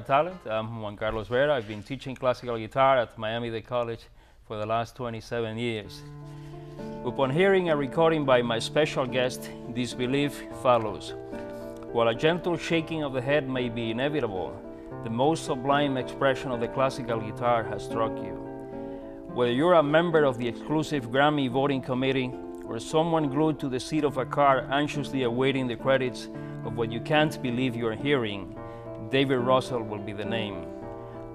Talent. I'm Juan Carlos Vera. I've been teaching classical guitar at Miami-Dade College for the last 27 years. Upon hearing a recording by my special guest, disbelief follows. While a gentle shaking of the head may be inevitable, the most sublime expression of the classical guitar has struck you. Whether you're a member of the exclusive Grammy voting committee or someone glued to the seat of a car anxiously awaiting the credits of what you can't believe you're hearing, David Russell will be the name.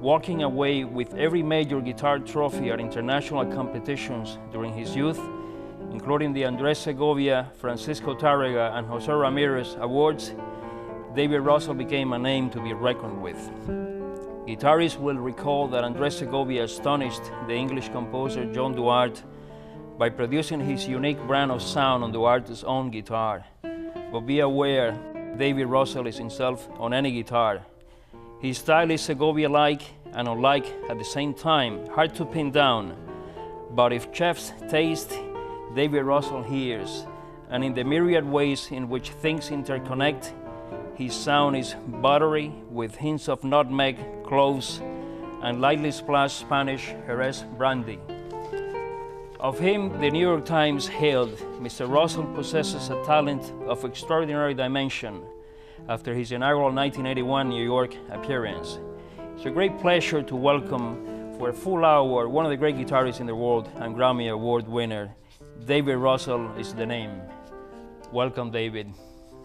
Walking away with every major guitar trophy at international competitions during his youth, including the Andres Segovia, Francisco Tarrega, and Jose Ramirez awards, David Russell became a name to be reckoned with. Guitarists will recall that Andres Segovia astonished the English composer John Duarte by producing his unique brand of sound on Duarte's own guitar. But be aware, David Russell is himself on any guitar. His style is Segovia-like and unlike at the same time, hard to pin down. But if chefs taste, David Russell hears, and in the myriad ways in which things interconnect, his sound is buttery with hints of nutmeg, cloves, and lightly splashed Spanish Jerez brandy. Of him, the New York Times hailed, Mr. Russell possesses a talent of extraordinary dimension after his inaugural 1981 New York appearance. It's a great pleasure to welcome for a full hour one of the great guitarists in the world and Grammy Award winner. David Russell is the name. Welcome, David.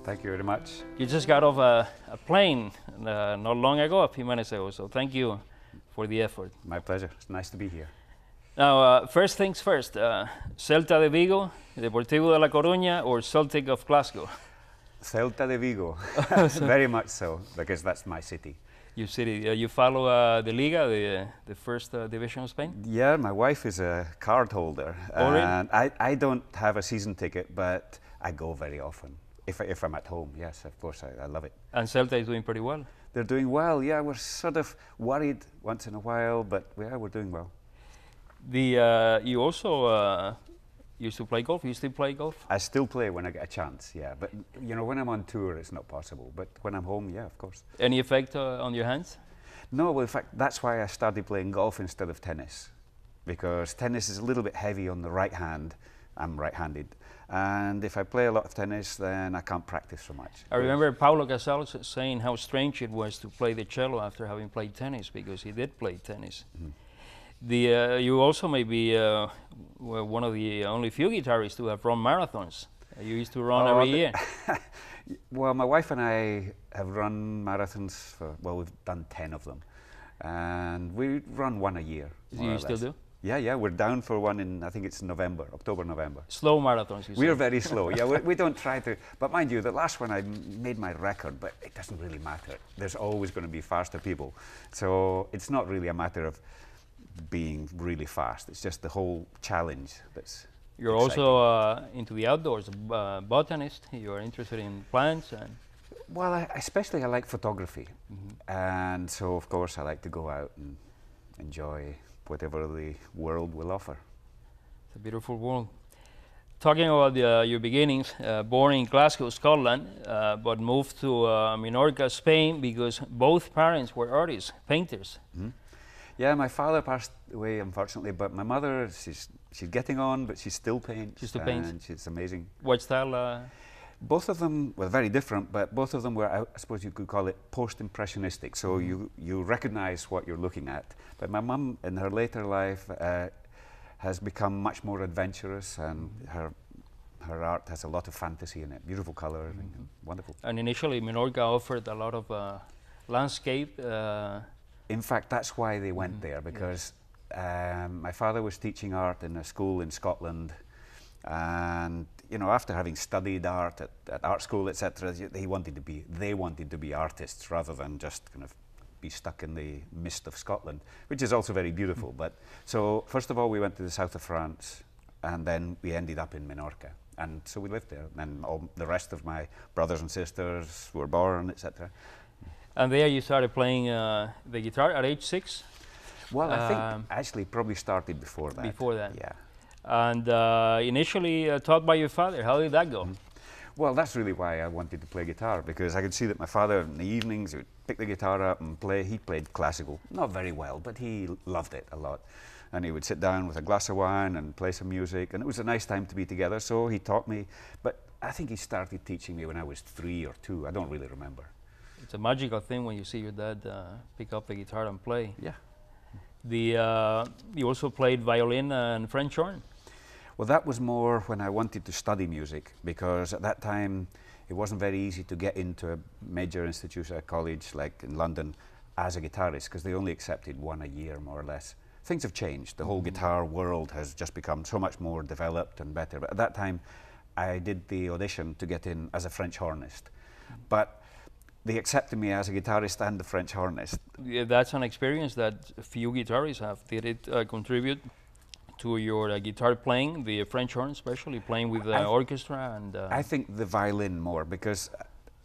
Thank you very much. You just got off a, a plane uh, not long ago, a few minutes ago, so thank you for the effort. My pleasure. It's nice to be here. Now, uh, first things first, uh, Celta de Vigo, Deportivo de La Coruña, or Celtic of Glasgow? Celta de Vigo, very much so, because that's my city. Your city, uh, you follow uh, the Liga, the, the first uh, division of Spain? Yeah, my wife is a card holder, Oh, really? and I, I don't have a season ticket, but I go very often. If, I, if I'm at home, yes, of course, I, I love it. And Celta is doing pretty well. They're doing well, yeah, we're sort of worried once in a while, but yeah, we're doing well. The, uh, you also uh, used to play golf. You still play golf? I still play when I get a chance, yeah, but you know, when I'm on tour, it's not possible, but when I'm home, yeah, of course. Any effect uh, on your hands? No, well, in fact, that's why I started playing golf instead of tennis, because tennis is a little bit heavy on the right hand. I'm right-handed, and if I play a lot of tennis, then I can't practice so much. I remember Pablo Casals saying how strange it was to play the cello after having played tennis, because he did play tennis. Mhm. The, uh, you also may be uh, one of the only few guitarists to have run marathons. Uh, you used to run Oh, every year. Well, my wife and I have run marathons for, well, we've done 10 of them, and we run one a year. Do you still do? Yeah, yeah, we're down for one in, I think it's November, October, November. Slow marathons, you We're very slow. Yeah, we, we don't try to. But mind you, the last one I m- made my record, but it doesn't really matter. There's always going to be faster people. So it's not really a matter of being really fast. It's just the whole challenge that's. You're also uh, into the outdoors, a uh, botanist. You're interested in plants and Well, I, especially I like photography. Mhm. And so, of course, I like to go out and enjoy whatever the world will offer. It's a beautiful world. Talking about uh, your beginnings, uh, born in Glasgow, Scotland, uh, but moved to uh, Minorca, Spain, because both parents were artists, painters. Mhm. Yeah, my father passed away, unfortunately, but my mother, she's, she's getting on, but she still paints. She still paints? And she's amazing. What style? Uh, Both of them were very different, but both of them were, I I suppose you could call it post-impressionistic. So Mhm. you, you recognize what you're looking at. But my mum, in her later life, uh, has become much more adventurous, and her, her art has a lot of fantasy in it, beautiful color, and Mhm. wonderful. and initially, Minorca offered a lot of uh, landscape. In fact, that's why they went Mhm, there, yes. because um, my father was teaching art in a school in Scotland, and you know, after having studied art at, at art school, etc., he wanted to be, they wanted to be artists rather than just kind of be stuck in the mist of Scotland, which is also very beautiful. But so, first of all, we went to the south of France, and then we ended up in Menorca and so we lived there. And all the rest of my brothers and sisters were born, etc. and there you started playing uh, the guitar at age six. Well, I think Um, actually probably started before that. Before that. Yeah. And uh, initially uh, taught by your father. How did that go? Mhm. Well, that's really why I wanted to play guitar because I could see that my father in the evenings would pick the guitar up and play. He played classical, not very well, but he loved it a lot. And he would sit down with a glass of wine and play some music, and it was a nice time to be together. So he taught me, but I think he started teaching me when I was three or two. I don't really remember. It's a magical thing when you see your dad uh, pick up the guitar and play. Yeah. The uh, you also played violin and French horn. Well, that was more when I wanted to study music because at that time it wasn't very easy to get into a major institution, a college like in London, as a guitarist because they only accepted one a year, more or less. Things have changed. The whole mm -hmm. guitar world has just become so much more developed and better. But at that time, I did the audition to get in as a French hornist. Mm -hmm. But they accepted me as a guitarist and a French hornist. Yeah, that's an experience that few guitarists have. Did it uh, contribute to your uh, guitar playing, the French horn especially, playing with the orchestra? and? Uh I think the violin more because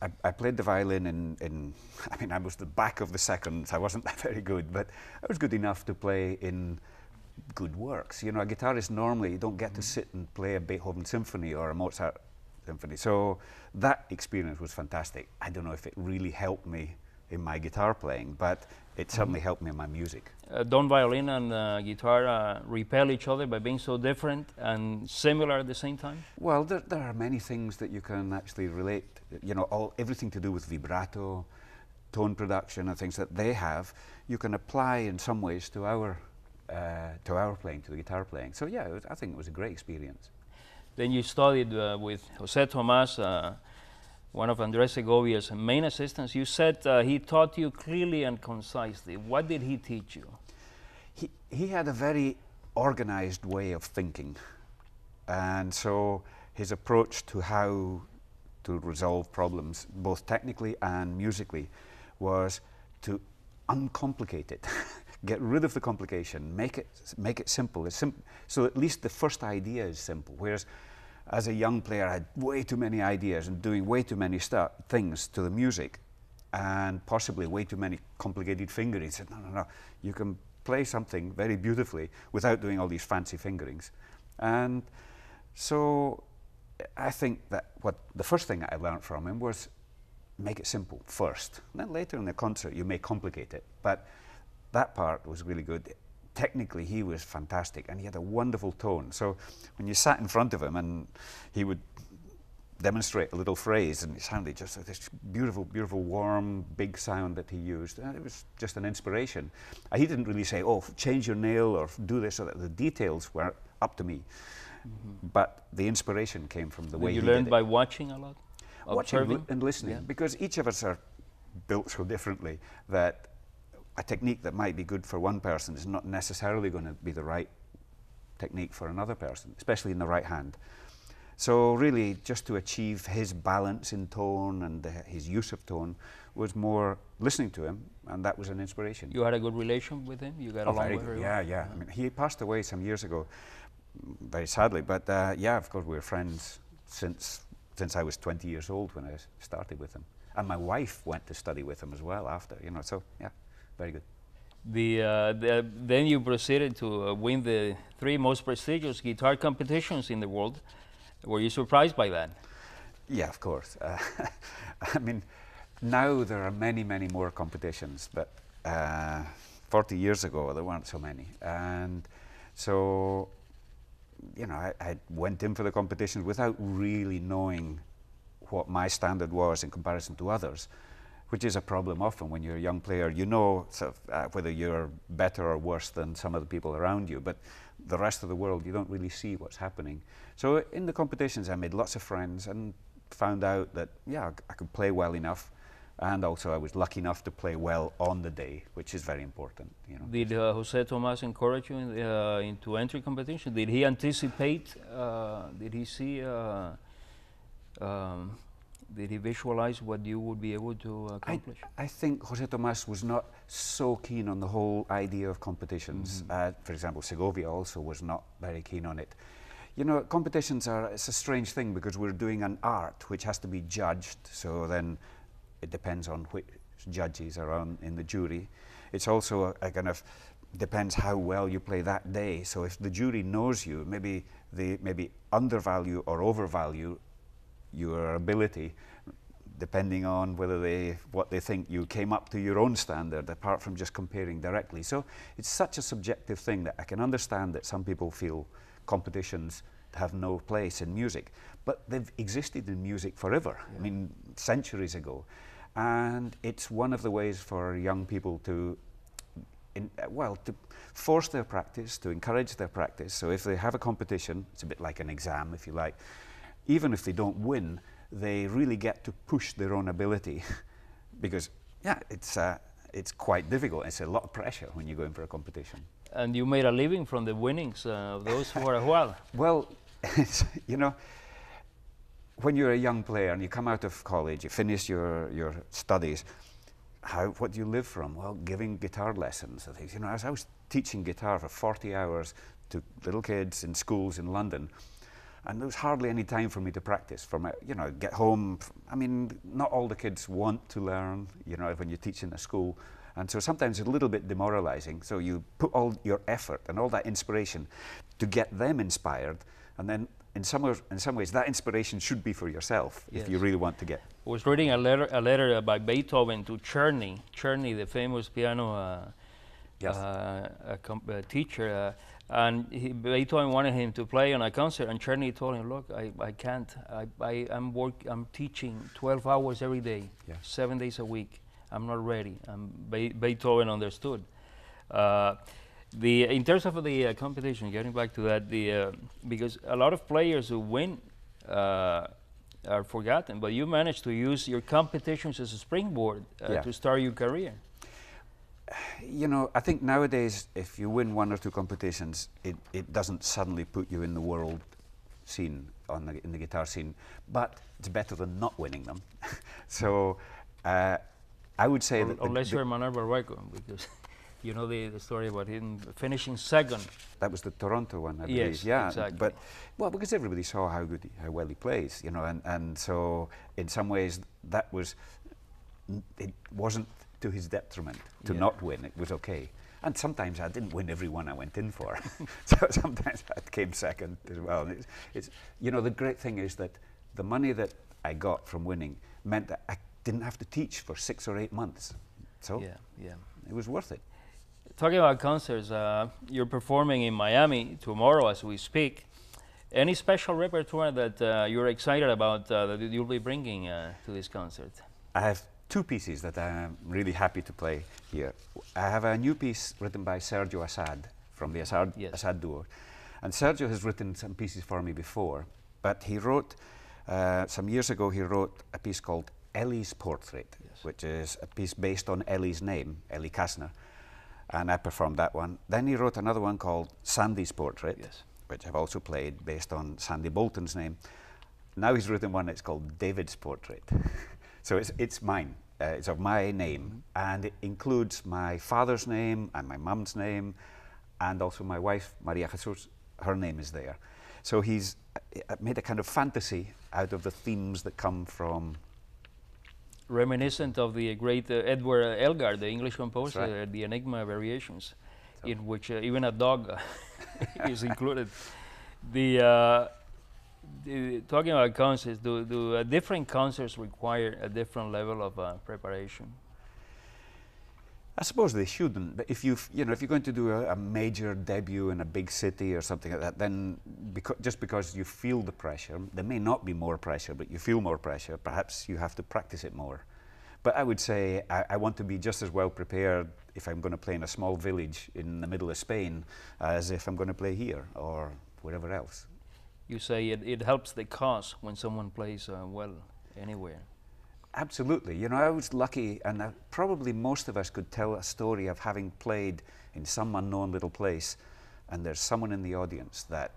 I, I, played the violin in, in, I mean, I was the back of the second. I wasn't that very good, but I was good enough to play in good works. You know, a guitarist normally you don't get to sit and play a Beethoven symphony or a Mozart symphony. So that experience was fantastic. I don't know if it really helped me in my guitar playing, but it certainly helped me in my music. Uh, don't violin and uh, guitar uh, repel each other by being so different and similar at the same time? Well, there, there, are many things that you can actually relate. You know, all everything to do with vibrato, tone production, and things that they have, you can apply in some ways to our uh, to our playing, to the guitar playing. So yeah, was, I think it was a great experience. Then you studied uh, with Jose Tomas uh, one of Andres Segovia's main assistants. You said uh, he taught you clearly and concisely. What did he teach you? He, he had a very organized way of thinking. And so his approach to how to resolve problems, both technically and musically, was to uncomplicate it. Get rid of the complication, make it, make it simple. Sim so at least the first idea is simple. Whereas as a young player, I had way too many ideas and doing way too many things to the music and possibly way too many complicated fingerings. Said, no, no, no, you can play something very beautifully without doing all these fancy fingerings. And so I think that what the first thing I learned from him was make it simple first. And then later in the concert, you may complicate it. But that part was really good technically he was fantastic and he had a wonderful tone. So when you sat in front of him and he would demonstrate a little phrase and it sounded just like this beautiful, beautiful, warm, big sound that he used. And it was just an inspiration. Uh, he didn't really say, oh, change your nail or do this, so that the details were up to me. Mm -hmm. But the inspiration came from the did way you learned by watching a lot? Watching and listening, yeah. because each of us are built so differently that a technique that might be good for one person is not necessarily going to be the right technique for another person, especially in the right hand. So really, just to achieve his balance in tone and uh, his use of tone was more listening to him, and that was an inspiration. You had a good relation with him? You got oh, along very Yeah, yeah. I mean, he passed away some years ago, very sadly, but uh, yeah, of course, we were friends since, since I was 20 years old when I started with him. And my wife went to study with him as well after, you know, so yeah. Very good. The, uh, the, then you proceeded to uh, win the three most prestigious guitar competitions in the world. Were you surprised by that? Yeah, of course. Uh, I mean, now there are many, many more competitions, but uh, 40 years ago there weren't so many. And so, you know, I, I went in for the competitions without really knowing what my standard was in comparison to others which is a problem often when you're a young player. You know sort of, uh, whether you're better or worse than some of the people around you, but the rest of the world, you don't really see what's happening. So in the competitions, I made lots of friends and found out that, yeah, I could play well enough. And also I was lucky enough to play well on the day, which is very important. You know. Did uh, Jose Tomas encourage you in the, uh, into entry competition? Did he anticipate, uh, did he see uh, um, did he visualize what you would be able to accomplish? I, I, think Jose Tomas was not so keen on the whole idea of competitions. Mm -hmm. uh, for example, Segovia also was not very keen on it. You know, competitions are, it's a strange thing because we're doing an art which has to be judged, so then it depends on which judges are on in the jury. It's also a, a kind of, depends how well you play that day. So if the jury knows you, maybe they maybe undervalue or overvalue your ability depending on whether they what they think you came up to your own standard, apart from just comparing directly. So it's such a subjective thing that I can understand that some people feel competitions have no place in music, but they've existed in music forever. Yeah. I mean, centuries ago, and it's one of the ways for young people to in, uh, well, to force their practice, to encourage their practice. So if they have a competition, it's a bit like an exam, if you like. Even if they don't win, they really get to push their own ability, because yeah, it's uh, it's quite difficult. It's a lot of pressure when you go in for a competition. And you made a living from the winnings uh, of those for a while. Well, it's, you know, when you're a young player and you come out of college, you finish your, your studies, how, what do you live from? Well, giving guitar lessons and things. You know, as I was teaching guitar for 40 hours to little kids in schools in London, and there was hardly any time for me to practice. From a, you know, get home. I mean, not all the kids want to learn. You know, when you're teaching a school, and so sometimes it's a little bit demoralizing. So you put all your effort and all that inspiration to get them inspired, and then in some, in some ways that inspiration should be for yourself if you really want to get. I was reading a letter, a letter by Beethoven to Czerny, Czerny, the famous piano uh, Yes. uh, uh, teacher, uh, and he, Beethoven wanted him to play on a concert, and Czerny told him, "Look, I, I can't. I, I I'm work. I'm teaching 12 hours every day, Yeah. seven days a week. I'm not ready." And Be- Beethoven understood. Uh, the in terms of the uh, competition, getting back to that, the uh, because a lot of players who win uh, are forgotten, but you managed to use your competitions as a springboard uh, Yeah. to start your career. You know, I think nowadays, if you win one or two competitions, it, it doesn't suddenly put you in the world scene, on the, in the guitar scene, but it's better than not winning them. so uh, I would say Un- that unless you're Manuel Barrueco, because you know the, the story about him finishing second. that was the Toronto one, I believe. Yes, yeah, exactly. but well, because everybody saw how good, he, how well he plays, you know, and, and so in some ways that was, it wasn't to his detriment to Yeah. not win. It was okay. And sometimes I didn't win every one I went in for, so sometimes I came second as well. And it's, it's, you know, the great thing is that the money that I got from winning meant that I didn't have to teach for six or eight months, so Yeah, yeah. it was worth it. Talking about concerts, uh, you're performing in Miami tomorrow as we speak. Any special repertoire that uh, you're excited about uh, that you'll be bringing uh, to this concert? I have two pieces that I'm really happy to play here. I have a new piece written by Sergio Assad from the Assad, Yes. Assad duo. And Sergio has written some pieces for me before, but he wrote, uh, some years ago, he wrote a piece called Ellie's Portrait, Yes. which is a piece based on Ellie's name, Ellie Kastner. And I performed that one. Then he wrote another one called Sandy's Portrait, Yes. which I've also played based on Sandy Bolton's name. Now he's written one that's called David's Portrait. so it's, it's mine. Uh, it's of my name, and it includes my father's name and my mum's name, and also my wife, Maria Jesus. Her name is there. So he's uh, made a kind of fantasy out of the themes that come from. Reminiscent of the great uh, Edward Elgar, the English composer, right. uh, the Enigma Variations, So- in which uh, even a dog is included. The, uh, talking about concerts, do, do uh, different concerts require a different level of uh, preparation? I suppose they shouldn't, but if you you know if you're going to do a, a major debut in a big city or something like that, then beca- just because you feel the pressure, there may not be more pressure, but you feel more pressure. Perhaps you have to practice it more. But I would say I, I want to be just as well prepared if I'm going to play in a small village in the middle of Spain as if I'm going to play here or wherever else. You say it, it helps the cause when someone plays uh, well anywhere. Absolutely. You know, I was lucky, and uh, probably most of us could tell a story of having played in some unknown little place, and there's someone in the audience that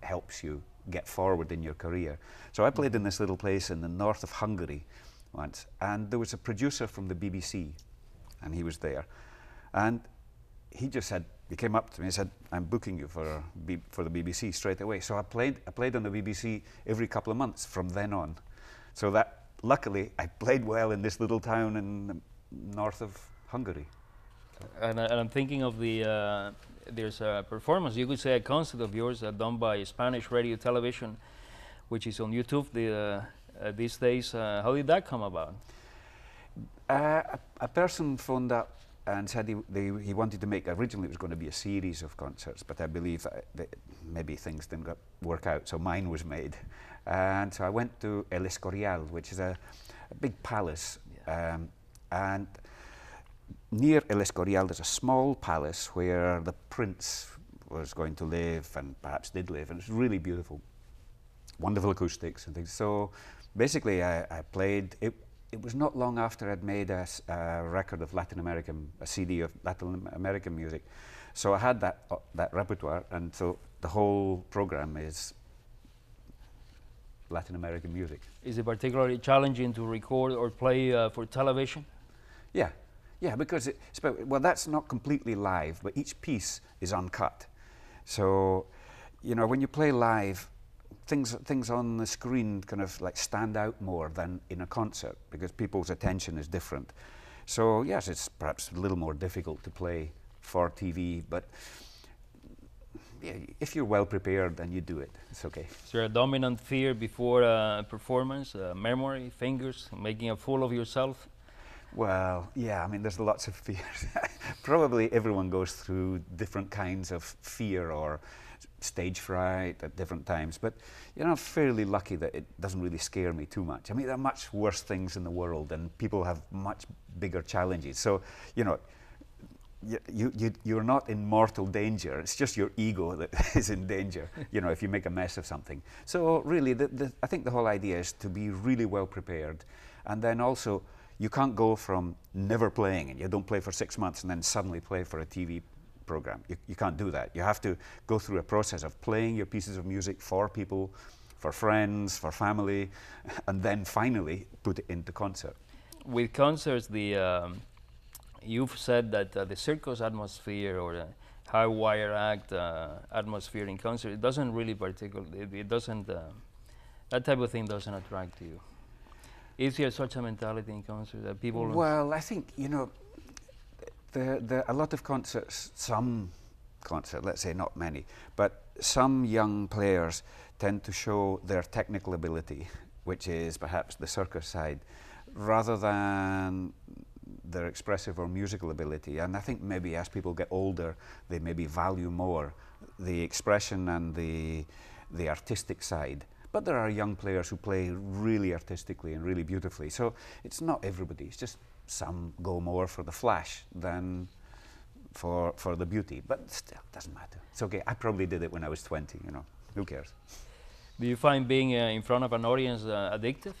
helps you get forward in your career. So I played in this little place in the north of Hungary once, and there was a producer from the BBC, and he was there, and he just said, he came up to me and said, "I'm booking you for B- for the BBC straight away." So I played I played on the BBC every couple of months from then on. So that luckily I played well in this little town in the north of Hungary. And, I- and I'm thinking of the uh, there's a performance you could say a concert of yours uh, done by Spanish radio television, which is on YouTube. The uh, uh, these days. Uh, how did that come about? Uh, a, a person phoned up and said he, they, he wanted to make, originally it was going to be a series of concerts, but I believe that, that maybe things didn't go, work out, so mine was made. And so I went to El Escorial, which is a, a big palace. Yeah. Um, and near El Escorial, there's a small palace where the prince was going to live and perhaps did live, and it's really beautiful. Wonderful acoustics and things. So basically, I, I played. It, it was not long after I'd made a record of Latin American, a CD of Latin American music. So I had that, uh, that repertoire, and so the whole program is Latin American music. Is it particularly challenging to record or play uh, for television? Yeah, yeah, because it's about- well, that's not completely live, but each piece is uncut. So, you know, when you play live, things things on the screen kind of like stand out more than in a concert because people's attention is different. So yes, it's perhaps a little more difficult to play for TV, but yeah, if you're well prepared, then you do it. It's okay. Is there a dominant fear before a performance? Uh, memory, fingers, making a fool of yourself? Well, yeah, I mean, there's lots of fears. Probably everyone goes through different kinds of fear or stage fright at different times. But, you know, I'm fairly lucky that it doesn't really scare me too much. I mean, there are much worse things in the world and people have much bigger challenges. So, you know, you, you, you, you're not in mortal danger. It's just your ego that is in danger, you know, if you make a mess of something. So really, the, the, I think the whole idea is to be really well prepared. And then also, you can't go from never playing and you don't play for six months and then suddenly play for a TV program. You, you can't do that. You have to go through a process of playing your pieces of music for people, for friends, for family, and then finally put it into concert. With concerts, the um, you've said that uh, the circus atmosphere or the high wire act uh, atmosphere in concert it doesn't really particularly it, it doesn't uh, that type of thing doesn't attract you. Is there such a mentality in concert that people Well, I think you know, there, there a lot of concerts. Some concert, let's say not many, but some young players tend to show their technical ability, which is perhaps the circus side, rather than their expressive or musical ability. And I think maybe as people get older, they maybe value more the expression and the the artistic side. But there are young players who play really artistically and really beautifully. So it's not everybody. It's just some go more for the flash than for for the beauty. But still, it doesn't matter. It's okay. I probably did it when I was 20. You know, who cares? do you find being uh, in front of an audience uh, addictive?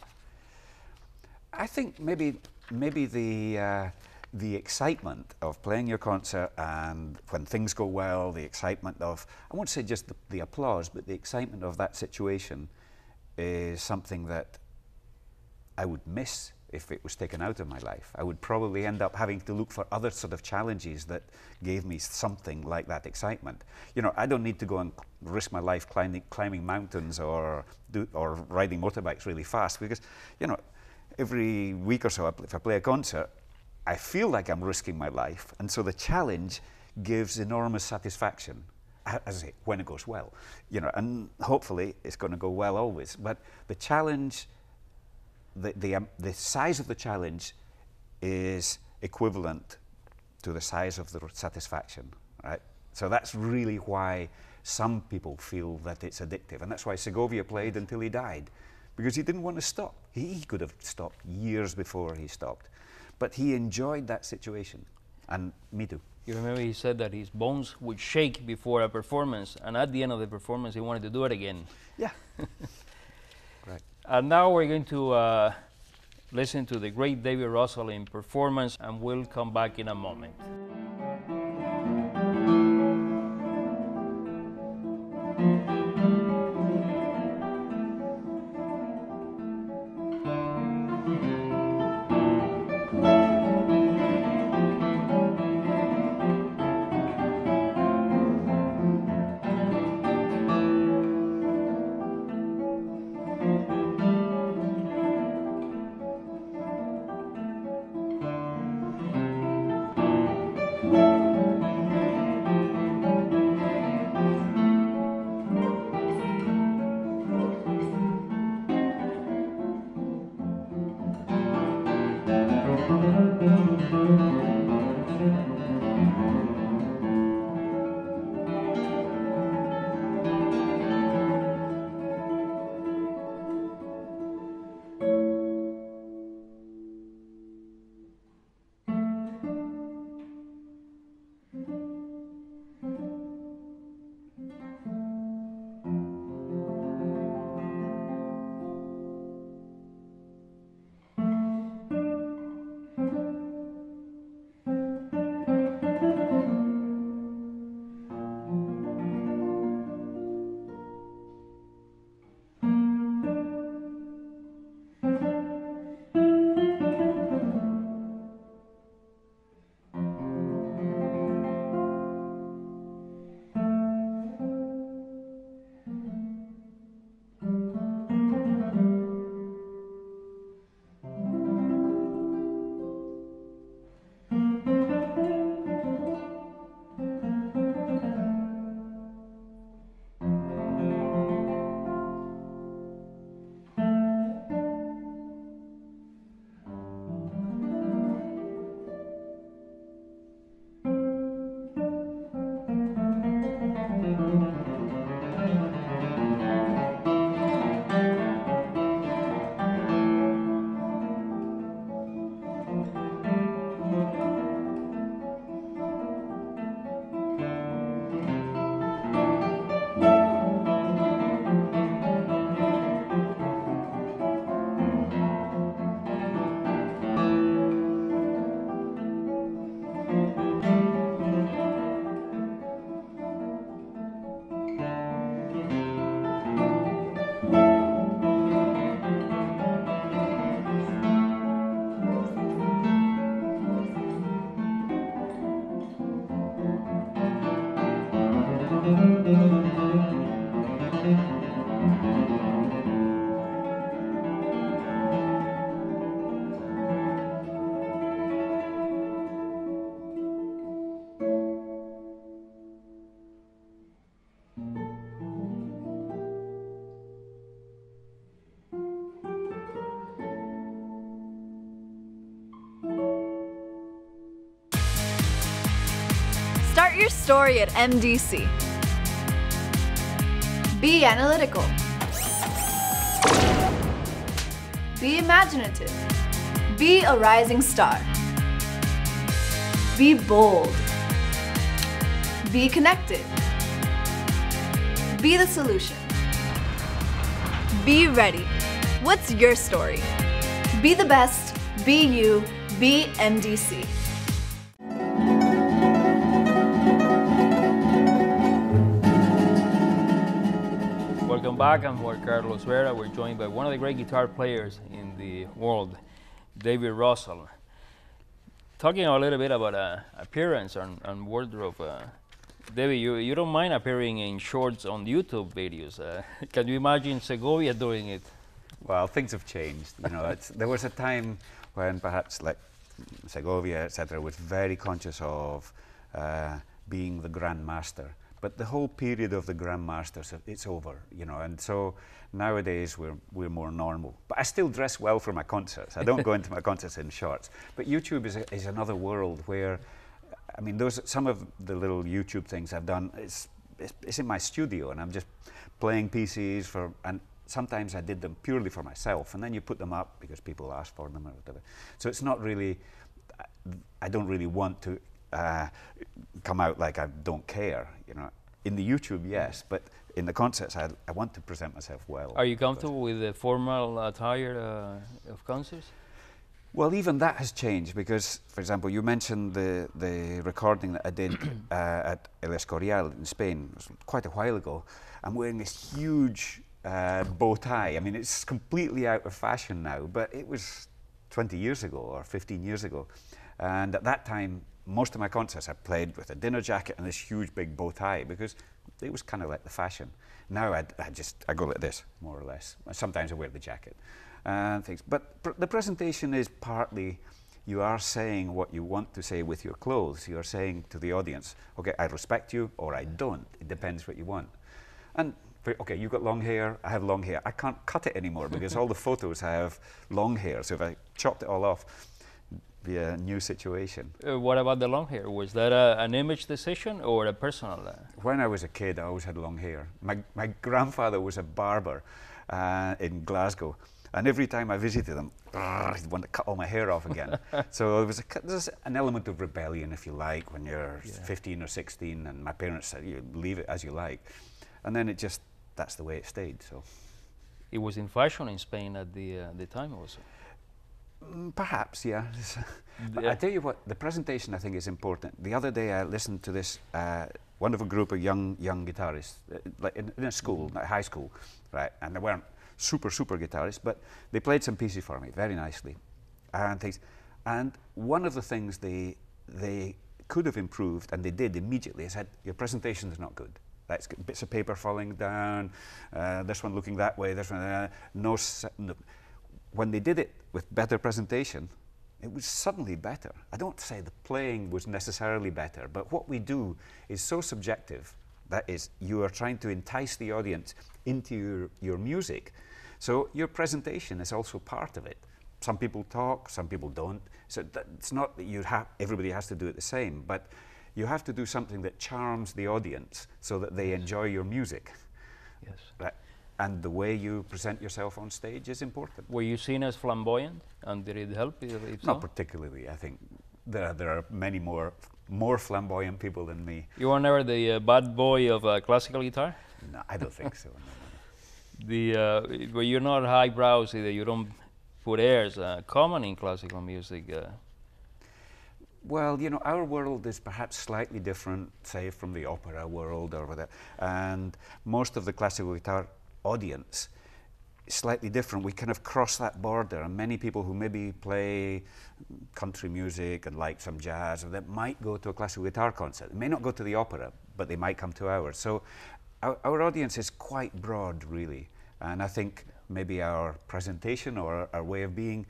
I think maybe maybe the uh, the excitement of playing your concert and when things go well, the excitement of I won't say just the, the applause, but the excitement of that situation is something that I would miss if it was taken out of my life. I would probably end up having to look for other sort of challenges that gave me something like that excitement. You know, I don't need to go and risk my life climbing, climbing mountains or do, or riding motorbikes really fast because, you know, every week or so, if I play a concert, I feel like I'm risking my life, and so the challenge gives enormous satisfaction. As I say, when it goes well, you know, and hopefully it's going to go well always. But the challenge the, the, um, the size of the challenge is equivalent to the size of the satisfaction, right? So that's really why some people feel that it's addictive. And that's why Segovia played until he died, because he didn't want to stop. He, he could have stopped years before he stopped. But he enjoyed that situation, and me too. You remember he said that his bones would shake before a performance, and at the end of the performance, he wanted to do it again. Yeah. And now we're going to uh, listen to the great David Russell in performance, and we'll come back in a moment. Story at MDC. Be analytical. Be imaginative. Be a rising star. Be bold. Be connected. Be the solution. Be ready. What's your story? Be the best. Be you. Be MDC. Welcome back. I'm Juan Carlos Vera. We're joined by one of the great guitar players in the world, David Russell. Talking a little bit about uh, appearance and, and wardrobe. Uh, David, you, you don't mind appearing in shorts on YouTube videos. Uh, can you imagine Segovia doing it? Well, things have changed. You know, there was a time when perhaps like Segovia, etc., was very conscious of uh, being the Grand Master. But the whole period of the Grand Masters, it's over, you know, and so nowadays we're, we're more normal. But I still dress well for my concerts. I don't go into my concerts in shorts. But YouTube is, a, is another world where, I mean, those some of the little YouTube things I've done, it's, it's, it's in my studio and I'm just playing PCs for, and sometimes I did them purely for myself, and then you put them up because people ask for them or whatever. So it's not really, I don't really want to uh, come out like I don't care, you know. In the YouTube, yes, but in the concerts, I, I want to present myself well. Are you comfortable with the formal attire uh, of concerts? Well, even that has changed because, for example, you mentioned the, the recording that I did uh, at El Escorial in Spain. Quite a while ago. I'm wearing this huge uh, bow tie. I mean, it's completely out of fashion now, but it was 20 years ago or 15 years ago. And at that time, most of my concerts I played with a dinner jacket and this huge big bow tie because it was kind of like the fashion. Now I, I just, I go like this, more or less. Sometimes I wear the jacket and things. But pr the presentation is partly you are saying what you want to say with your clothes. You are saying to the audience, okay, I respect you or I don't. It depends what you want. And okay, you've got long hair, I have long hair. I can't cut it anymore because all the photos have long hair. So if I chopped it all off, be a new situation. Uh, what about the long hair? Was that a, an image decision or a personal? Uh? When I was a kid, I always had long hair. My, my grandfather was a barber uh, in Glasgow. And every time I visited him, he'd want to cut all my hair off again. so there was a, there's an element of rebellion, if you like, when you're yeah. 15 or 16, and my parents said, you leave it as you like. And then it just, that's the way it stayed. So It was in fashion in Spain at the, uh, the time also? Mm, perhaps, yeah. I tell you what, the presentation I think is important. The other day I listened to this uh, wonderful group of young young guitarists, uh, like in, in, a school, mm -hmm. like high school, right? And they weren't super super guitarists, but they played some pieces for me very nicely, and things. And one of the things they they could have improved, and they did immediately, is said your presentation is not good. That's bits of paper falling down. Uh, this one looking that way. This one, uh, no, no when they did it with better presentation, it was suddenly better. I don't say the playing was necessarily better, but what we do is so subjective. That is, you are trying to entice the audience into your, your music. So your presentation is also part of it. Some people talk, some people don't. So it's not that you have everybody has to do it the same, but you have to do something that charms the audience so that they enjoy your music. Yes. Right and the way you present yourself on stage is important. Were you seen as flamboyant, and did it help? If, Not so? particularly. I think there are, there are many more more flamboyant people than me. You were never the uh, bad boy of uh, classical guitar. No, I don't think so. No, no. The uh, well, you're not highbrow either. You don't put airs uh, common in classical music. Well, you know, our world is perhaps slightly different, say, from the opera world or whatever. And most of the classical guitar audience is slightly different. We kind of cross that border, and many people who maybe play country music and like some jazz, that might go to a classical guitar concert. They may not go to the opera, but they might come to ours. So our, our audience is quite broad, really. And I think maybe our presentation or our way of being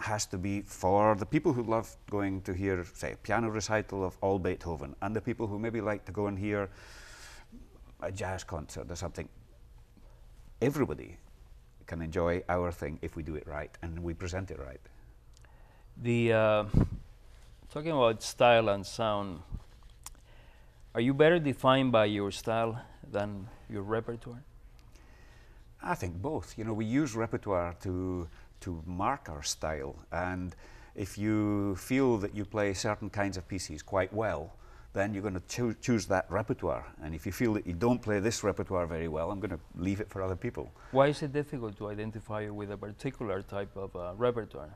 has to be for the people who love going to hear, say, a piano recital of all Beethoven, and the people who maybe like to go and hear a jazz concert or something everybody can enjoy our thing if we do it right and we present it right. The uh, talking about style and sound, Are you better defined by your style than your repertoire? I think both. You know, we use repertoire to to mark our style, and if you feel that you play certain kinds of pieces quite well, then you're going to choo choose that repertoire. And if you feel that you don't play this repertoire very well, I'm going to leave it for other people. Why is it difficult to identify with a particular type of uh, repertoire?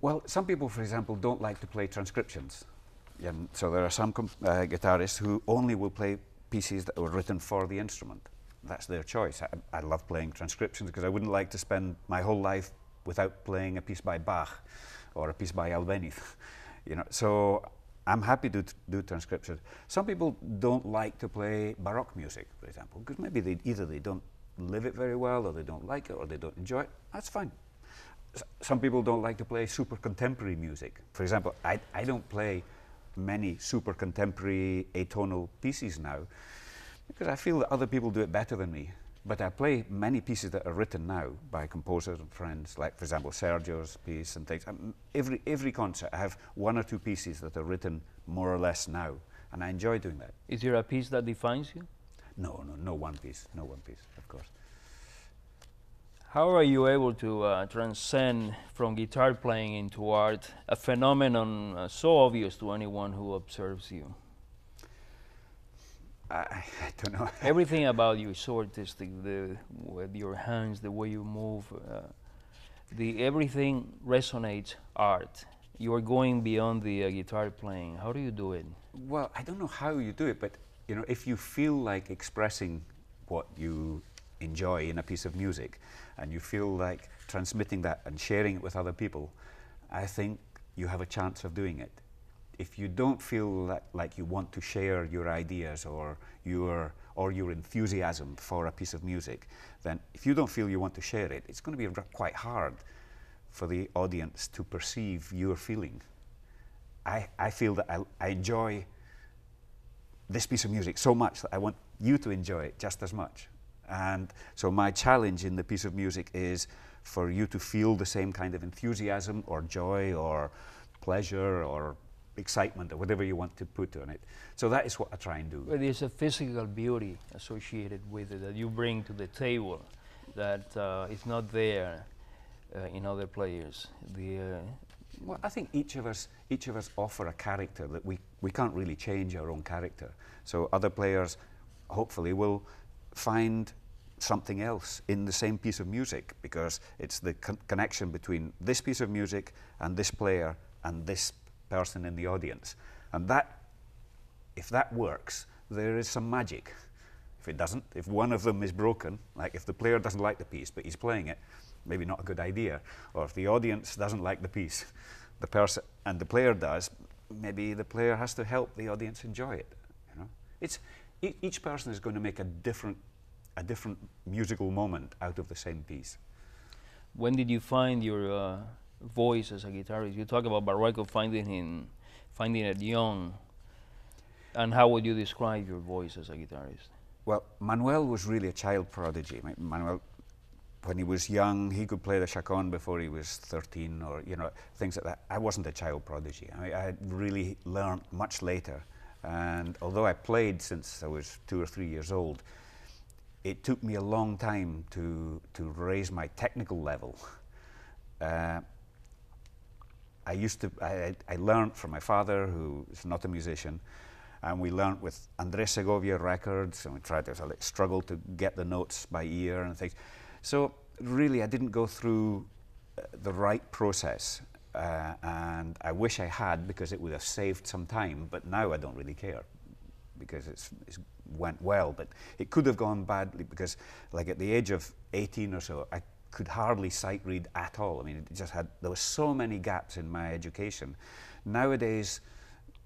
Well, some people, for example, don't like to play transcriptions. And so there are some uh, guitarists who only will play pieces that were written for the instrument. That's their choice. I, I love playing transcriptions because I wouldn't like to spend my whole life without playing a piece by Bach or a piece by Albéniz. you know, so I'm happy to do transcriptions. Some people don't like to play Baroque music, for example, because maybe they, either they don't live it very well or they don't like it or they don't enjoy it. That's fine. S some people don't like to play super contemporary music. For example, I, I don't play many super contemporary atonal pieces now because I feel that other people do it better than me. But I play many pieces that are written now by composers and friends, like, for example, Sergio's piece and things. Um, every, every concert, I have one or two pieces that are written more or less now, and I enjoy doing that. Is there a piece that defines you? No, no, no one piece, no one piece, of course. How are you able to uh, transcend from guitar playing into art, a phenomenon uh, so obvious to anyone who observes you? I, I don't know. Everything about you is so artistic. The with your hands, the way you move, uh, the everything resonates art. You are going beyond the uh, guitar playing. How do you do it? Well, I don't know how you do it, but you know, if you feel like expressing what you enjoy in a piece of music, and you feel like transmitting that and sharing it with other people, I think you have a chance of doing it if you don't feel like, you want to share your ideas or your, or your enthusiasm for a piece of music, then if you don't feel you want to share it, it's going to be quite hard for the audience to perceive your feeling. I, I feel that I, I enjoy this piece of music so much that I want you to enjoy it just as much. And so my challenge in the piece of music is for you to feel the same kind of enthusiasm or joy or pleasure or excitement or whatever you want to put on it. So that is what I try and do. But there's a physical beauty associated with it that you bring to the table that uh, is not there uh, in other players. The, uh, well, I think each of us, each of us offer a character that we, we can't really change our own character. So other players, hopefully, will find something else in the same piece of music because it's the con connection between this piece of music and this player and this person in the audience. And that, if that works, there is some magic. If it doesn't, if one of them is broken, like if the player doesn't like the piece but he's playing it, maybe not a good idea. Or if the audience doesn't like the piece, the person and the player does, maybe the player has to help the audience enjoy it. You know, it's e each person is going to make a different, a different musical moment out of the same piece. When did you find your uh, voice as a guitarist? You talk about Barrueco finding in finding it young. And how would you describe your voice as a guitarist? Well, Manuel was really a child prodigy. Manuel, when he was young, he could play the chaconne before he was 13 or, you know, things like that. I wasn't a child prodigy. I, mean, I really learned much later. And although I played since I was two or three years old, it took me a long time to, to raise my technical level. Uh, I used to, I, I learned from my father, who is not a musician, and we learned with Andres Segovia records, and we tried to struggle to get the notes by ear and things. So really, I didn't go through uh, the right process, uh, and I wish I had because it would have saved some time. But now I don't really care because it's, it's went well. But it could have gone badly because, like at the age of 18 or so, I could hardly sight read at all. I mean, it just had, there were so many gaps in my education. Nowadays,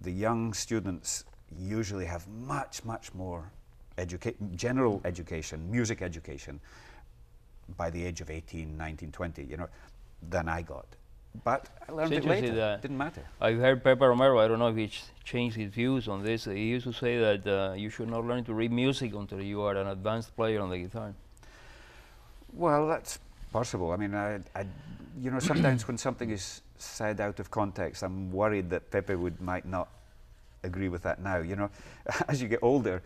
the young students usually have much, much more educa general education, music education, by the age of 18, 19, 20, you know, than I got. But I learned it later. That Didn't matter. I've heard Pepe Romero. I don't know if he's changed his views on this. He used to say that uh, you should not learn to read music until you are an advanced player on the guitar. Well, that's possible. I mean, I, I, you know, sometimes when something is said out of context, I'm worried that Pepe would might not agree with that now. You know, as you get older,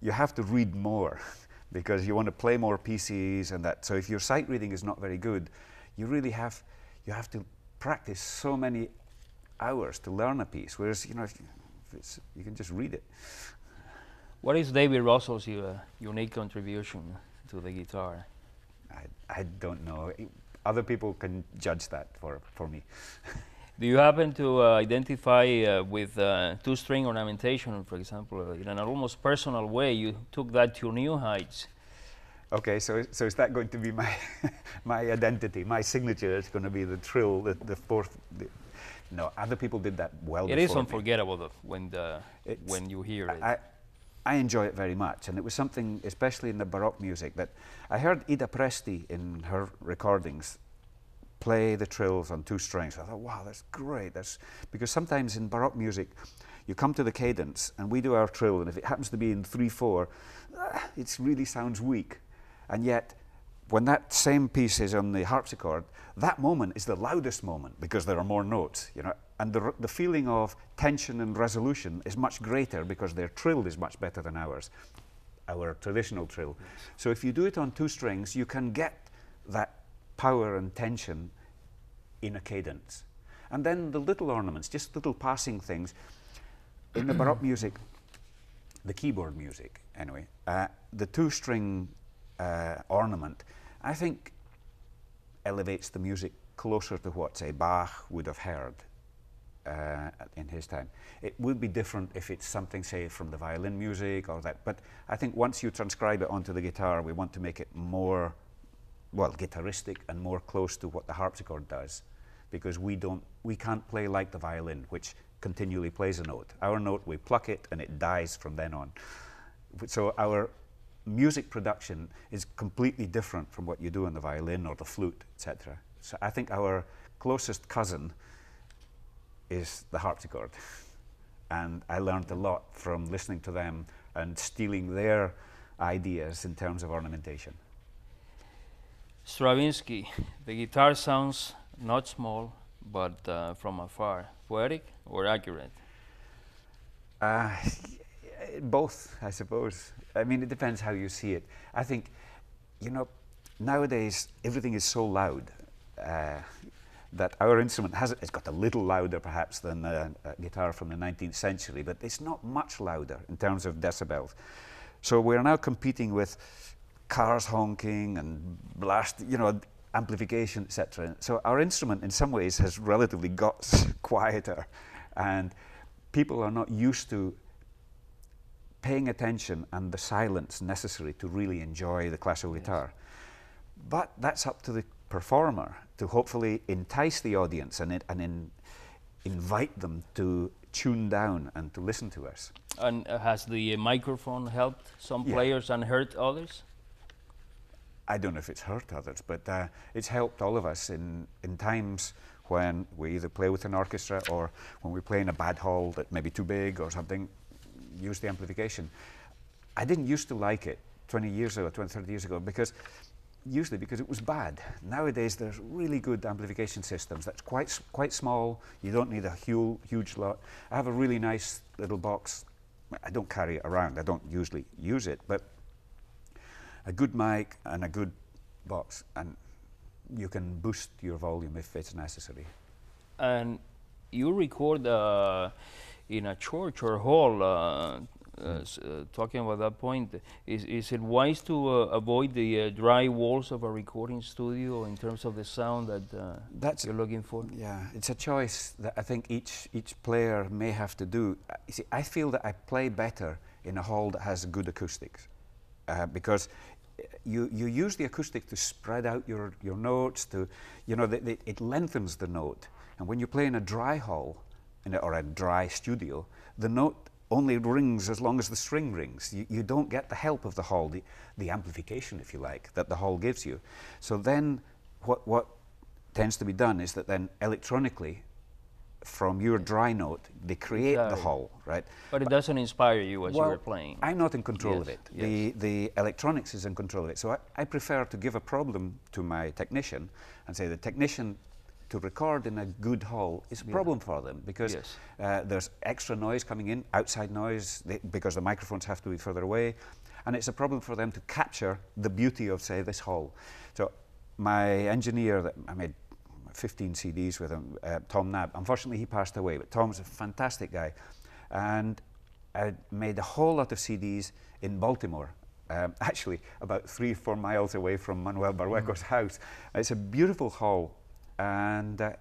you have to read more because you want to play more pieces and that. So if your sight reading is not very good, you really have you have to practice so many hours to learn a piece. Whereas you know, if, if you can just read it. What is David Russell's uh, unique contribution to the guitar? I, I don't know. Other people can judge that for, for me. Do you happen to uh, identify uh, with uh, two-string ornamentation, for example, uh, in an almost personal way? You took that to your new heights. Okay, so so is that going to be my my identity, my signature? It's going to be the trill, the, the fourth. The no, other people did that well. It is unforgettable when the it's when you hear it. I, I enjoy it very much, and it was something, especially in the Baroque music, that I heard Ida Presti in her recordings play the trills on two strings. I thought, wow, that's great. That's because sometimes in Baroque music, you come to the cadence, and we do our trill, and if it happens to be in three four, uh, it really sounds weak, and yet. When that same piece is on the harpsichord, that moment is the loudest moment because there are more notes, you know, and the, the feeling of tension and resolution is much greater because their trill is much better than ours, our traditional trill. Yes. So if you do it on two strings, you can get that power and tension in a cadence. And then the little ornaments, just little passing things. In the Baroque music, the keyboard music, anyway, uh, the two string uh, ornament, I think, elevates the music closer to what, say, Bach would have heard uh, in his time. It would be different if it's something, say, from the violin music or that. But I think once you transcribe it onto the guitar, we want to make it more, well, guitaristic and more close to what the harpsichord does, because we don't, we can't play like the violin, which continually plays a note. Our note, we pluck it and it dies from then on. So our music production is completely different from what you do on the violin or the flute, etc. So I think our closest cousin is the harpsichord. and I learned a lot from listening to them and stealing their ideas in terms of ornamentation. Stravinsky, the guitar sounds not small, but uh, from afar. Poetic or accurate? Uh, both, I suppose. I mean, it depends how you see it. I think, you know, nowadays everything is so loud. Uh, that our instrument has it's got a little louder perhaps than a, a, guitar from the 19th century, but it's not much louder in terms of decibels. So we're now competing with cars honking and blast, you know, amplification, etc. So our instrument, in some ways, has relatively got quieter, and people are not used to paying attention and the silence necessary to really enjoy the classical yes. guitar. But that's up to the performer to hopefully entice the audience and, it, and in, invite them to tune down and to listen to us. And uh, has the uh, microphone helped some yeah. players and hurt others? I don't know if it's hurt others, but uh, it's helped all of us in, in times when we either play with an orchestra or when we play in a bad hall that may be too big or something, use the amplification. I didn't used to like it 20 years ago, 20, 30 years ago, because usually because it was bad. Nowadays there's really good amplification systems that's quite quite small. You don't need a huge huge lot. I have a really nice little box. I don't carry it around. I don't usually use it, but a good mic and a good box and you can boost your volume if it's necessary. And you record uh, in a church or hall uh, uh, talking about that point, is, is it wise to uh, avoid the dry walls of a recording studio in terms of the sound that That's you're looking for? Yeah, it's a choice that I think each, each player may have to do. You see, I feel that I play better in a hall that has good acoustics because you, you use the acoustic to spread out your, your notes, to, you know, the, the, it lengthens the note. And when you play in a dry hall in a, or a dry studio, the note only rings as long as the string rings. You, you don't get the help of the hall, the, the amplification, if you like, that the hall gives you. So then what, what tends to be done is that then electronically, from your dry note, they create exactly. the hall, right? But it doesn't inspire you as well, you're playing. I'm not in control yes, of it. Yes. The, the electronics is in control of it. So I, I prefer to give a problem to my technician and say, the technician, to record in a good hall is a problem for them because Yes. uh, there's extra noise coming in, outside noise, they, because the microphones have to be further away, and it's a problem for them to capture the beauty of, say, this hall. So my engineer, that I made 15 CDs with him, uh, Tom Knab, unfortunately he passed away, but Tom's a fantastic guy, and I made a whole lot of CDs in Baltimore. Um, actually, about three, four miles away from Manuel Barrueco's house. It's a beautiful hall, and uh,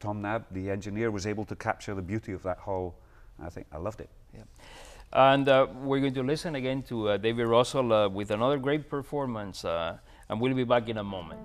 Tom Knab, the engineer, was able to capture the beauty of that hall. I think I loved it. Yeah. And uh, we're going to listen again to uh, David Russell uh, with another great performance, uh, and we'll be back in a moment.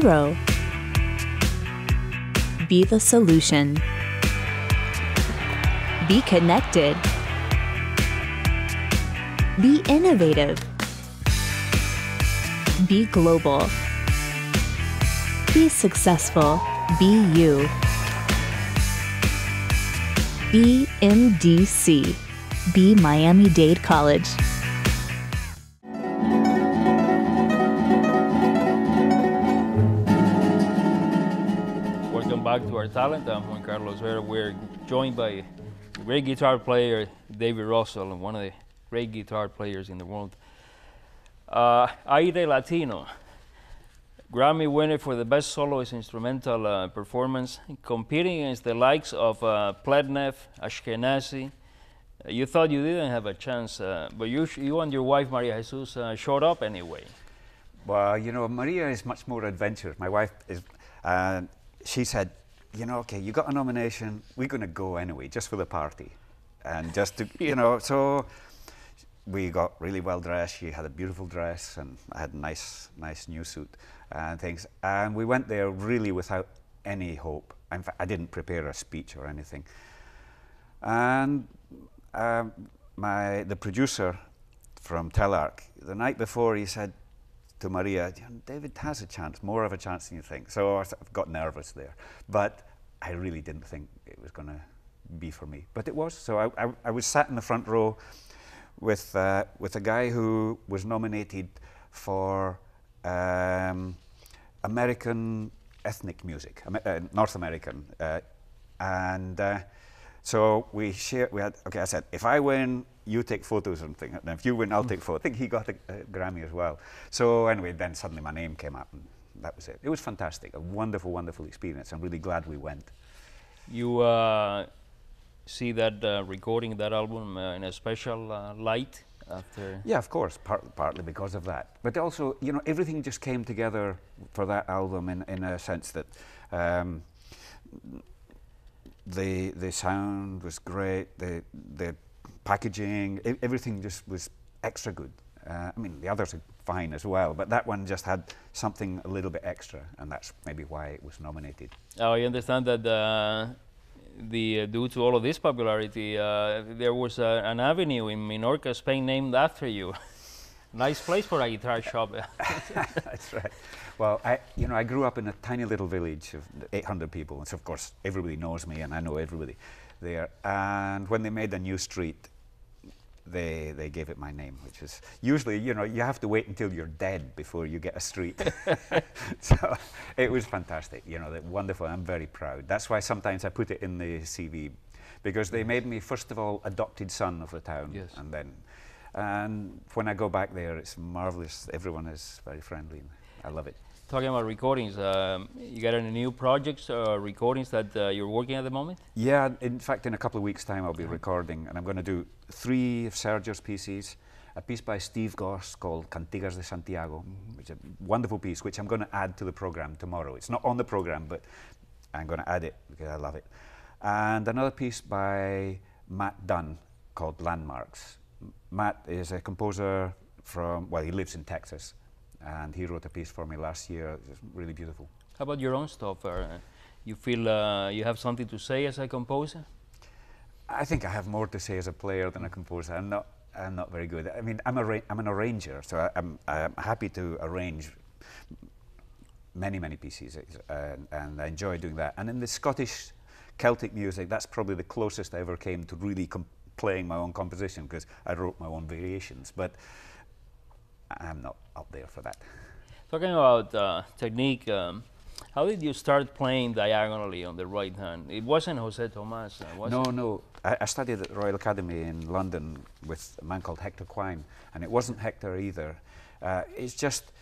Hero. Be the solution. Be connected. Be innovative. Be global. Be successful. Be you. Be MDC. Be Miami Dade College. Talent. I'm Juan Carlos Vera. We're joined by great guitar player David Russell, one of the great guitar players in the world. Uh, Aire Latino, Grammy winner for the best soloist instrumental uh, performance, competing against the likes of uh, Pletnev, Ashkenazy. Uh, you thought you didn't have a chance, uh, but you, you and your wife Maria Jesus uh, showed up anyway. Well, you know, Maria is much more adventurous. My wife is, she said, you know, okay, you got a nomination, we're going to go anyway, just for the party. And just to, you know, so we got really well dressed. She had a beautiful dress, and I had a nice, nice new suit and things. And we went there really without any hope. In fact, I didn't prepare a speech or anything. And um, my, the producer from Telarc, the night before, he said to Maria, David has a chance, more of a chance than you think. So I got nervous there. But I really didn't think it was going to be for me. But it was. So I, I, I was sat in the front row with, uh, with a guy who was nominated for um, American ethnic music, uh, North American. Uh, and uh, so we shared, we had, okay, I said, if I win, you take photos or something. And if you win, I'll take photos. I think he got a, a, Grammy as well. So anyway, then suddenly my name came up and that was it. It was fantastic, a wonderful, wonderful experience. I'm really glad we went. You uh, see that uh, recording that album uh, in a special uh, light after? Yeah, of course, part, partly because of that. But also, you know, everything just came together for that album in, in a sense that um, the the sound was great, the the packaging, everything just was extra good. Uh, I mean, the others are fine as well, but that one just had something a little bit extra, and that's maybe why it was nominated. Oh, I understand that uh, the uh, due to all of this popularity, uh, there was uh, an avenue in Minorca, Spain, named after you. nice place for a guitar shop. That's right. Well, I, you know, I grew up in a tiny little village of 800 people, and so of course everybody knows me, and I know everybody there. And when they made a new street, they, they gave it my name, which is usually, you know, you have to wait until you're dead before you get a street. so it was fantastic, you know, wonderful. I'm very proud. That's why sometimes I put it in the CV because they mm. made me, first of all, adopted son of the town. Yes. And then, and when I go back there, it's marvelous. Everyone is very friendly. I love it. Talking about recordings, um, you got any new projects or recordings that uh, you're working at the moment? Yeah, in fact, in a couple of weeks' time, I'll be recording, and I'm going to do three of Sergio's pieces. A piece by Steve Goss called Cantigas de Santiago, mm -hmm. which is a wonderful piece, which I'm going to add to the program tomorrow. It's not on the program, but I'm going to add it because I love it. And another piece by Matt Dunne called Landmarks. Matt is a composer from, well, he lives in Texas, and he wrote a piece for me last year. It's really beautiful. How about your own stuff? Uh, you feel uh, you have something to say as a composer? I think I have more to say as a player than a composer. I'm not. I'm not very good. I mean, I'm a I'm an arranger, so I, am I'm, I'm happy to arrange many many pieces, and, and I enjoy doing that. And in the Scottish Celtic music, that's probably the closest I ever came to really playing my own composition because I wrote my own variations. But I'm not up there for that. Talking about uh, technique, um, how did you start playing diagonally on the right hand? It wasn't Jose Tomas, uh, was no, it? No, I, I, studied at the Royal Academy in London with a man called Hector Quine, and it wasn't Hector either. Uh, it's just,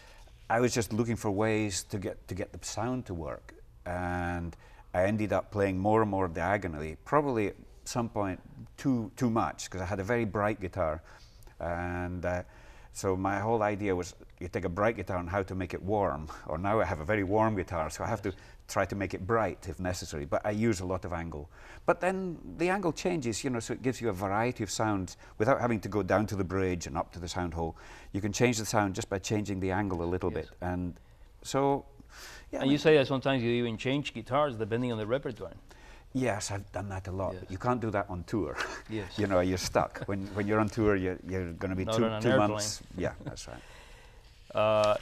I was just looking for ways to get to get the sound to work, and I ended up playing more and more diagonally. Probably at some point too too much because I had a very bright guitar, and uh, so my whole idea was you take a bright guitar and how to make it warm. Or now I have a very warm guitar, so I have to try to make it bright if necessary. But I use a lot of angle. But then the angle changes, you know, so it gives you a variety of sounds without having to go down to the bridge and up to the sound hole. You can change the sound just by changing the angle a little yes. bit. And so, yeah. And you say that sometimes you even change guitars depending on the repertoire. Yes, I've done that a lot. Yes. you can't do that on tour. Yes. you know, you're stuck. when, when you're on tour, you're, you're going to be Not two, two airplane. months. Yeah, that's right. Uh,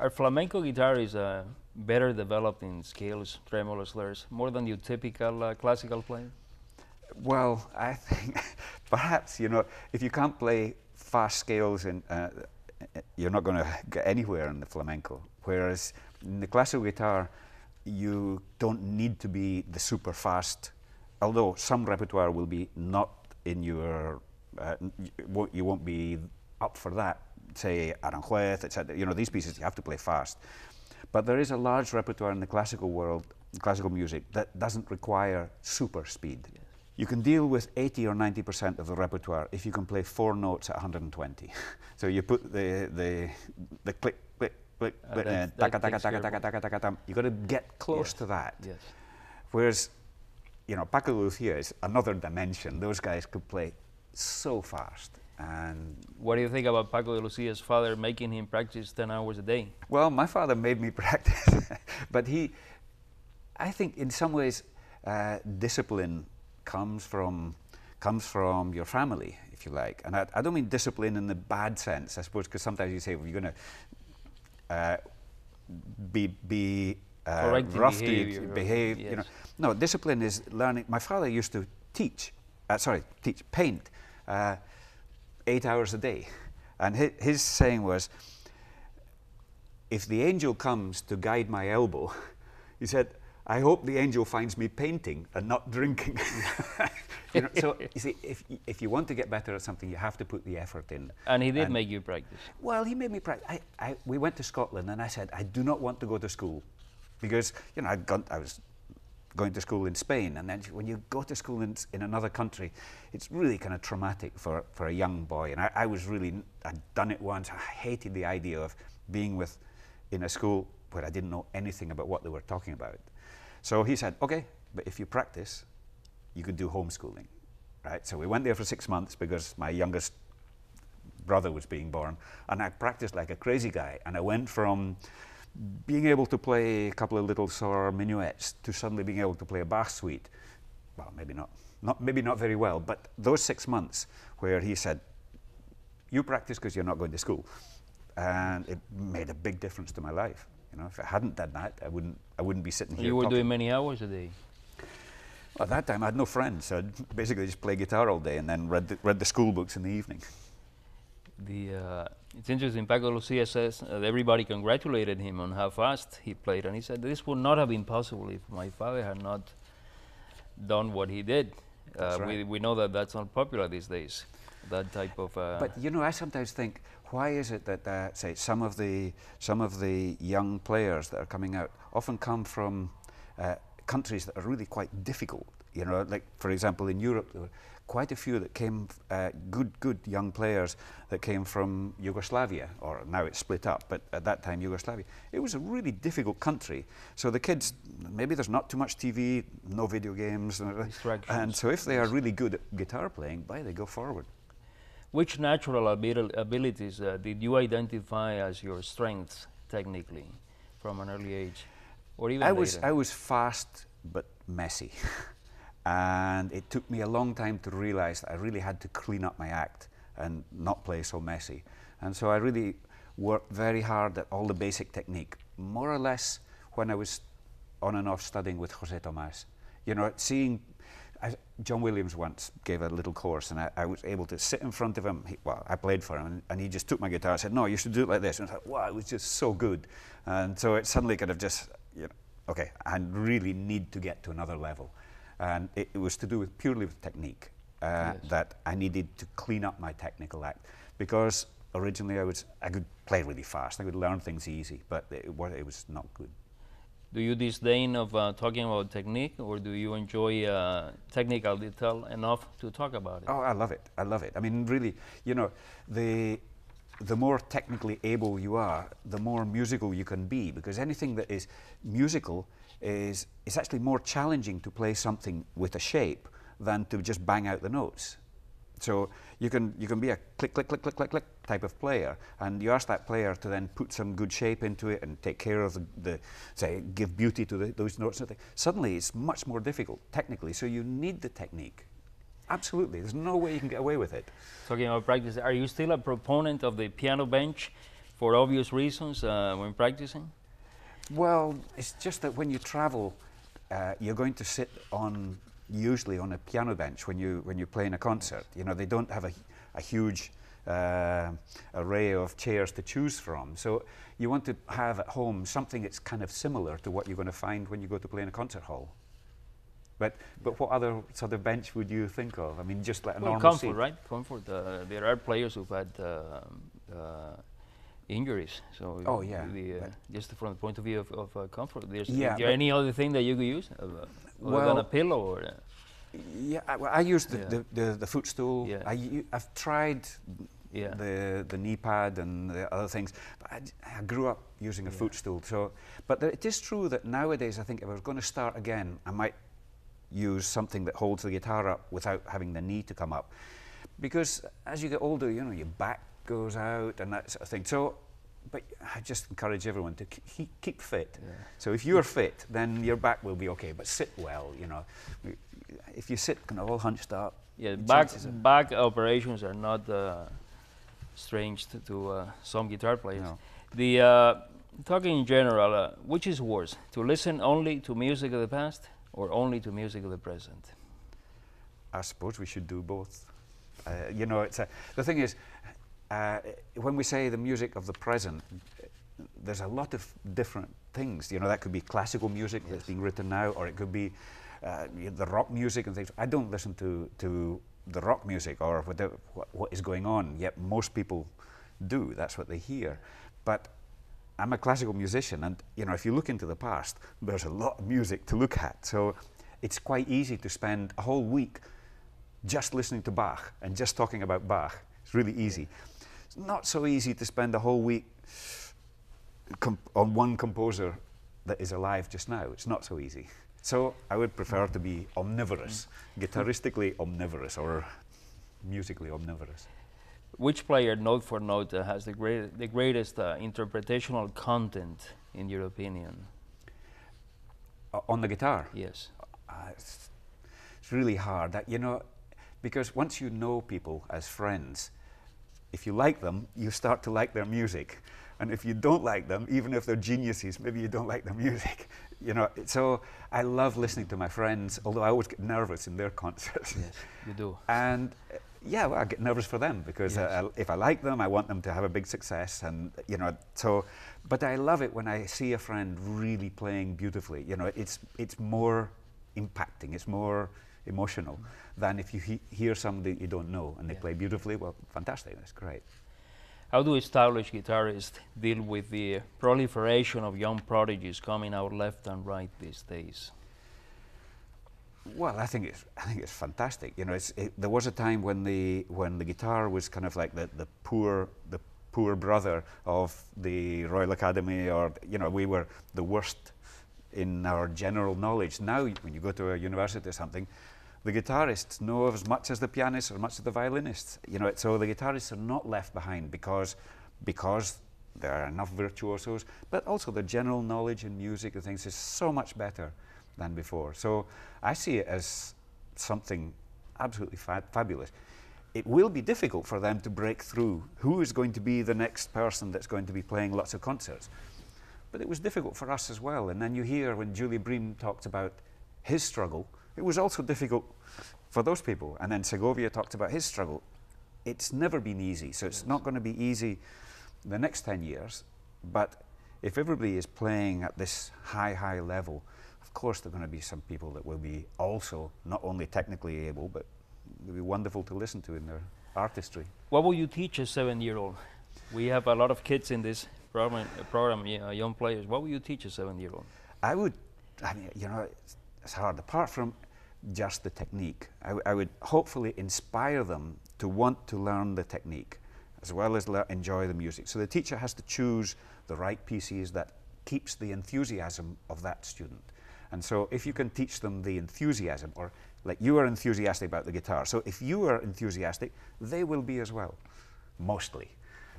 our flamenco guitar is uh, better developed in scales, tremolo slurs, more than your typical uh, classical player? Well, I think perhaps, you know, if you can't play fast scales, and uh, you're not going to get anywhere in the flamenco. Whereas in the classical guitar, you don't need to be the super fast, although some repertoire will be not in your uh, you, won't, be up for that. Say Aranjuez, etc. You know, these pieces you have to play fast. But there is a large repertoire in the classical world, classical music, that doesn't require super speed. Yes. You can deal with 80 or 90% of the repertoire if you can play four notes at 120. so you put the, the, the click, click, click, uh, click taka, taka, taka, taka, taka, taka, taka, You've got to get close to that. Yes. Whereas, you know, Paco de Lucia is another dimension. Those guys could play so fast. And what do you think about Paco de Lucia's father making him practice 10 hours a day? Well, my father made me practice, but he, I think in some ways, uh, discipline comes from comes from your family, if you like. And I, I don't mean discipline in the bad sense, I suppose, because sometimes you say, well, you're going to uh, be be uh, rough behavior, to behave. Yes. You know, no, discipline is learning. My father used to teach. Uh, sorry, teach paint uh, eight hours a day, and his, his saying was, if the angel comes to guide my elbow, he said, I hope the angel finds me painting and not drinking. you know, so you see, if, if you want to get better at something, you have to put the effort in. And he did and make you practice. Well, he made me practice. I, I, we went to Scotland, and I said, I do not want to go to school because you know I'd gone, I was going to school in Spain, and then when you go to school in, in another country, it's really kind of traumatic for, for a young boy. And I, I was really, I'd done it once. I hated the idea of being with in a school where I didn't know anything about what they were talking about. So he said, okay, but if you practice, you could do homeschooling, right? So we went there for six months because my youngest brother was being born, and I practiced like a crazy guy. And I went from being able to play a couple of little Sor minuets to suddenly being able to play a Bach suite. Well, maybe not, not maybe not very well, but those six months where he said, you practice because you're not going to school. And it made a big difference to my life. You know, if I hadn't done that, I wouldn't, I wouldn't be sitting here. You were talking. doing many hours a day. At that time, I had no friends, so I'd basically just play guitar all day and then read the, read the school books in the evening. The uh, it's interesting. Paco Lucia says that everybody congratulated him on how fast he played, and he said this would not have been possible if my father had not done what he did. Uh, right. we, we know that that's not popular these days. That type of. Uh, but you know, I sometimes think why is it that, uh, say, some of the some of the young players that are coming out often come from uh, countries that are really quite difficult? You know, like for example, in Europe, there were quite a few that came, uh, good, good young players that came from Yugoslavia, or now it's split up, but at that time Yugoslavia. It was a really difficult country. So the kids, maybe there's not too much TV, no video games, and so if they are really good at guitar playing, by they go forward. Which natural abil abilities uh, did you identify as your strengths technically from an early age? Or even I later? was, I was fast but messy. and it took me a long time to realize that I really had to clean up my act and not play so messy. And so I really worked very hard at all the basic technique, more or less when I was on and off studying with Jose Tomas. You know, seeing I, John Williams once gave a little course, and I, I, was able to sit in front of him. He, well, I played for him, and, and, he just took my guitar and said, "No, you should do it like this." And I thought, "Wow, it was just so good." And so it suddenly kind of just, you know, okay, I really need to get to another level, and it, it was to do with purely with technique. Uh, yes. That I needed to clean up my technical act because originally I was I could play really fast. I could learn things easy, but it, it was not good. Do you disdain of uh, talking about technique, or do you enjoy uh, technical detail enough to talk about it? Oh, I love it. I love it. I mean, really, you know, the the more technically able you are, the more musical you can be, because anything that is musical is it's actually more challenging to play something with a shape than to just bang out the notes. So you can, you can be a click, click, click, click, click, click type of player, and you ask that player to then put some good shape into it and take care of the, the say, give beauty to the, those notes. And Suddenly it's much more difficult technically, so you need the technique. Absolutely, there's no way you can get away with it. Talking about practice, are you still a proponent of the piano bench for obvious reasons uh, when practicing? Well, it's just that when you travel, uh, you're going to sit on usually on a piano bench when you when you play in a concert. You know, they don't have a, a huge uh, array of chairs to choose from. So you want to have at home something that's kind of similar to what you're going to find when you go to play in a concert hall. But but what other sort of bench would you think of? I mean, just like a Well, normal comfort, seat. right? Comfort. Uh, there are players who've had uh, uh, injuries, so Oh, yeah, the, uh, just from the point of view of, of uh, comfort. There's Yeah, is there any other thing that you could use, uh, other than a pillow or? Uh, Yeah, I, well, I use the, Yeah. the, the, the footstool. Yeah. I, I've tried Yeah. the, the knee pad and the other things. But I, I grew up using a Yeah. footstool. So, but it is true that nowadays, I think if I was going to start again, I might use something that holds the guitar up without having the knee to come up. Because as you get older, you know, your back goes out and that sort of thing. So, but I just encourage everyone to keep, keep fit. Yeah. So if you're fit, then your back will be okay. But sit well, you know. If you sit kind of all hunched up, Yeah, back back operations are not uh, strange to, to uh, some guitar players. No. The uh, talking in general, uh, which is worse, to listen only to music of the past or only to music of the present? I suppose we should do both. Uh, you know, it's a, the thing is, uh, when we say the music of the present, there's a lot of different things. You know, that could be classical music that's being written now, or it could be uh, the rock music and things. I don't listen to, to the rock music or whatever, what, what is going on, yet most people do. That's what they hear. But I'm a classical musician, and you know, if you look into the past, there's a lot of music to look at. So it's quite easy to spend a whole week just listening to Bach and just talking about Bach. It's really easy. It's not so easy to spend a whole week com- on one composer that is alive just now. It's not so easy. So I would prefer to be omnivorous, mm. guitaristically omnivorous or musically omnivorous. Which player, note for note, uh, has the, great, the greatest uh, interpretational content, in your opinion? O- on the guitar, Yes. uh, it's, it's really hard. That you know, because once you know people as friends, if you like them, you start to like their music, and if you don't like them, even if they're geniuses, maybe you don't like their music. You know, so I love listening to my friends, although I always get nervous in their concerts. Yes, you do. And uh, yeah, well, I get nervous for them because Yes. uh, if I like them, I want them to have a big success, and you know, so. But I love it when I see a friend really playing beautifully. You know, it's it's more impacting, it's more emotional than if you he- hear somebody you don't know and they Yeah. play beautifully. Well, fantastic, that's great. How do established guitarists deal with the proliferation of young prodigies coming out left and right these days? Well, I think it's I think it's fantastic. You know, it's, it, there was a time when the when the guitar was kind of like the, the poor the poor brother of the Royal Academy, or you know, we were the worst in our general knowledge. Now, when you go to a university or something, the guitarists know as much as the pianists or as much as the violinists. You know, so the guitarists are not left behind because because there are enough virtuosos, but also the general knowledge in music and things is so much better than before. So I see it as something absolutely fa- fabulous. It will be difficult for them to break through. Who is going to be the next person that's going to be playing lots of concerts? But it was difficult for us as well. And then you hear when Julian Bream talked about his struggle, it was also difficult for those people. And then Segovia talked about his struggle. It's never been easy, so it's not going to be easy the next 10 years. But if everybody is playing at this high, high level, of course there are going to be some people that will be also not only technically able, but will be wonderful to listen to in their artistry. What will you teach a seven-year-old? We have a lot of kids in this program, uh, program uh, young players. What will you teach a seven-year-old? I would, I mean, you know, it's, it's hard. Apart from just the technique, I would hopefully inspire them to want to learn the technique as well as enjoy the music. So the teacher has to choose the right pieces that keeps the enthusiasm of that student. And so if you can teach them the enthusiasm, or like you are enthusiastic about the guitar, so if you are enthusiastic, they will be as well, mostly.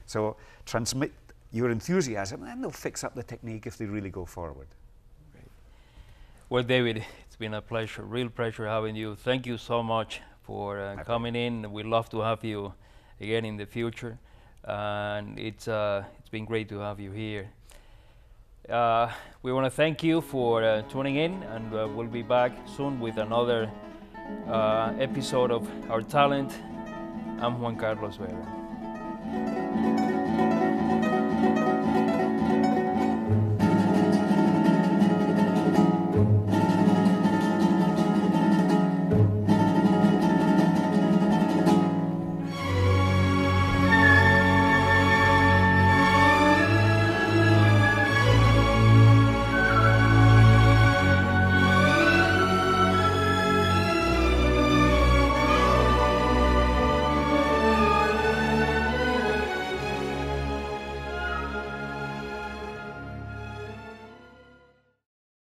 So transmit your enthusiasm, and they'll fix up the technique if they really go forward. Well, David, it's been a pleasure, real pleasure having you. Thank you so much for uh, coming in. We'd love to have you again in the future, and it's uh, it's been great to have you here. Uh, we want to thank you for uh, tuning in, and uh, we'll be back soon with another uh, episode of Our Talent. I'm Juan Carlos Vera.